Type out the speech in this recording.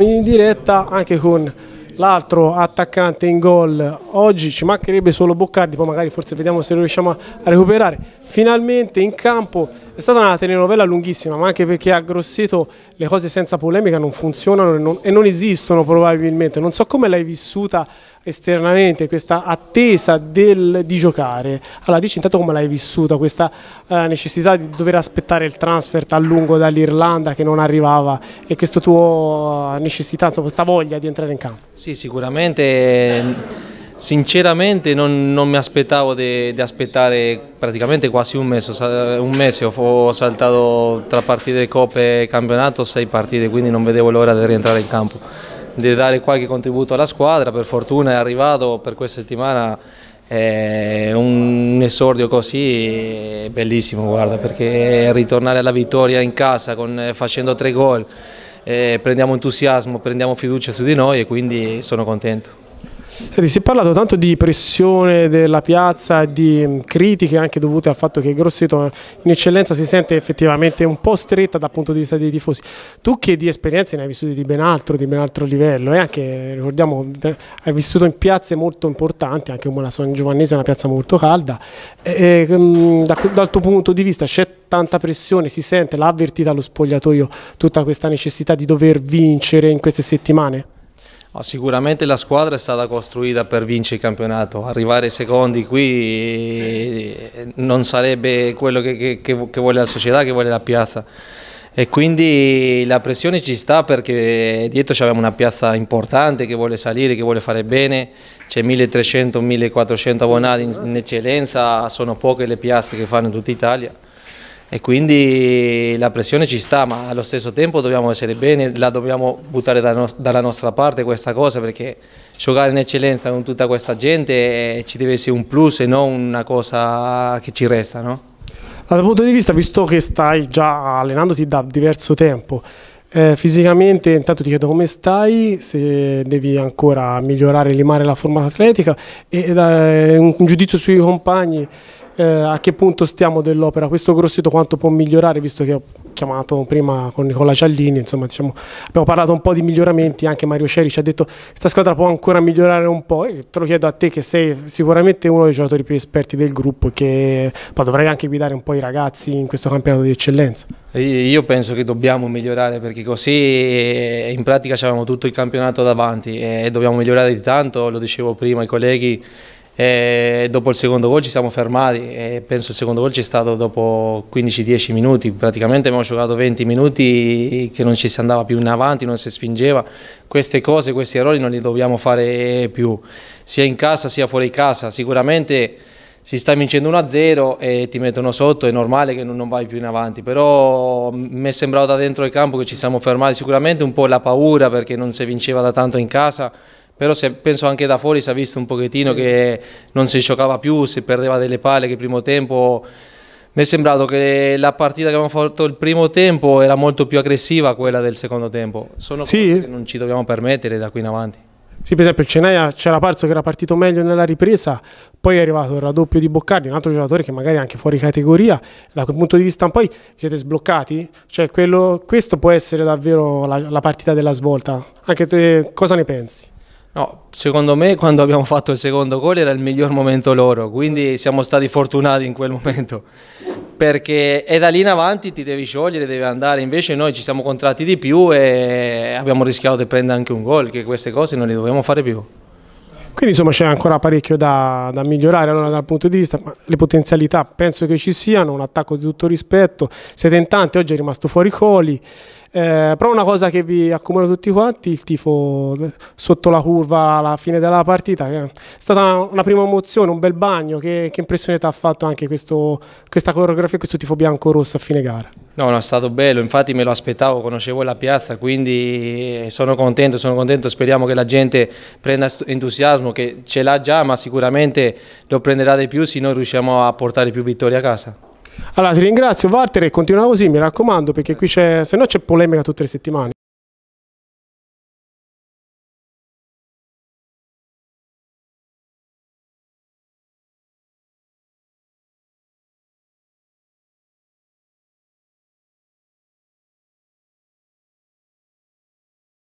in diretta anche con l'altro attaccante in gol. Oggi ci mancherebbe solo Boccardi poi magari forse vediamo se lo riusciamo a recuperare. Finalmente in campo è stata una telenovela lunghissima ma anche perché a Grosseto le cose senza polemica non funzionano e non, e non esistono probabilmente. Non so come l'hai vissuta esternamente questa attesa del, di giocare. Allora dici intanto come l'hai vissuta questa eh, necessità di dover aspettare il transfer a lungo dall'Irlanda che non arrivava e questa tua necessità insomma questa voglia di entrare in campo? Sì sicuramente Sinceramente non, non mi aspettavo di, aspettare praticamente quasi un mese, un mese, ho saltato tra partite Coppe e campionato sei partite, quindi non vedevo l'ora di rientrare in campo di dare qualche contributo alla squadra, per fortuna è arrivato per questa settimana è un esordio così bellissimo guarda, perché ritornare alla vittoria in casa con, facendo tre gol eh, prendiamo entusiasmo, prendiamo fiducia su di noi e quindi sono contento. Si è parlato tanto di pressione della piazza, di critiche anche dovute al fatto che Grosseto in eccellenza si sente effettivamente un po' stretta dal punto di vista dei tifosi. Tu che di esperienze ne hai vissute di ben altro, di ben altro livello e anche, ricordiamo, hai vissuto in piazze molto importanti, anche come la San Giovannese è una piazza molto calda. E, da, dal tuo punto di vista c'è tanta pressione, si sente, l'ha avvertita lo spogliatoio tutta questa necessità di dover vincere in queste settimane? Sicuramente la squadra è stata costruita per vincere il campionato, arrivare secondi qui eh, non sarebbe quello che, che, che vuole la società, che vuole la piazza. E quindi la pressione ci sta perché dietro abbiamo una piazza importante che vuole salire, che vuole fare bene, c'è 1300-1400 abbonati in eccellenza, sono poche le piazze che fanno in tutta Italia e quindi la pressione ci sta ma allo stesso tempo dobbiamo essere bene, la dobbiamo buttare dalla nostra parte questa cosa perché giocare in eccellenza con tutta questa gente ci deve essere un plus e non una cosa che ci resta. No? Dal punto di vista, visto che stai già allenandoti da diverso tempo, eh, fisicamente intanto ti chiedo come stai, se devi ancora migliorare, limare la forma atletica e eh, un giudizio sui compagni eh, a che punto stiamo dell'opera, questo Grosseto quanto può migliorare, visto che chiamato prima con Nicola Ciallini, insomma diciamo, abbiamo parlato un po' di miglioramenti, anche Mario Ceri ci ha detto che questa squadra può ancora migliorare un po' e te lo chiedo a te che sei sicuramente uno dei giocatori più esperti del gruppo e che poi dovrai anche guidare un po' i ragazzi in questo campionato di eccellenza. Io penso che dobbiamo migliorare perché così eh, in pratica abbiamo tutto il campionato davanti e dobbiamo migliorare di tanto, lo dicevo prima ai colleghi, e dopo il secondo gol ci siamo fermati e penso il secondo gol ci è stato dopo 15-10 minuti, praticamente abbiamo giocato 20 minuti che non ci si andava più in avanti, non si spingeva. Queste cose, questi errori non li dobbiamo fare più, sia in casa sia fuori casa. Sicuramente si sta vincendo 1-0 e ti mettono sotto, è normale che non vai più in avanti, però mi è sembrato da dentro il campo che ci siamo fermati, sicuramente un po' la paura perché non si vinceva da tanto in casa, però se, penso anche da fuori si è visto un pochettino sì. che non si giocava più, si perdeva delle palle che il primo tempo mi è sembrato che la partita che abbiamo fatto il primo tempo era molto più aggressiva quella del secondo tempo. Sono sì. cose che non ci dobbiamo permettere da qui in avanti. Sì, per esempio il Cenaia c'era parso che era partito meglio nella ripresa, poi è arrivato il raddoppio di Boccardi, un altro giocatore che magari è anche fuori categoria, da quel punto di vista poi vi siete sbloccati? Cioè quello, questo può essere davvero la, la partita della svolta, anche te cosa ne pensi? No, secondo me quando abbiamo fatto il secondo gol era il miglior momento loro, quindi siamo stati fortunati in quel momento, perché è da lì in avanti ti devi sciogliere, devi andare, invece noi ci siamo contratti di più e abbiamo rischiato di prendere anche un gol, che queste cose non le dobbiamo fare più. Quindi insomma c'è ancora parecchio da, da migliorare allora, dal punto di vista, ma le potenzialità penso che ci siano, un attacco di tutto rispetto, siete in tanti, oggi è rimasto fuori Coli, eh, però una cosa che vi accomuna tutti quanti, il tifo sotto la curva alla fine della partita, è stata una prima emozione, un bel bagno, che, che impressione ti ha fatto anche questo, questa coreografia, questo tifo bianco-rosso a fine gara? No, no, è stato bello, infatti me lo aspettavo, conoscevo la piazza, quindi sono contento, sono contento, speriamo che la gente prenda entusiasmo, che ce l'ha già, ma sicuramente lo prenderà di più se noi riusciamo a portare più vittorie a casa. Allora ti ringrazio Walter e continua così, mi raccomando, perché qui c'è, se no c'è polemica tutte le settimane.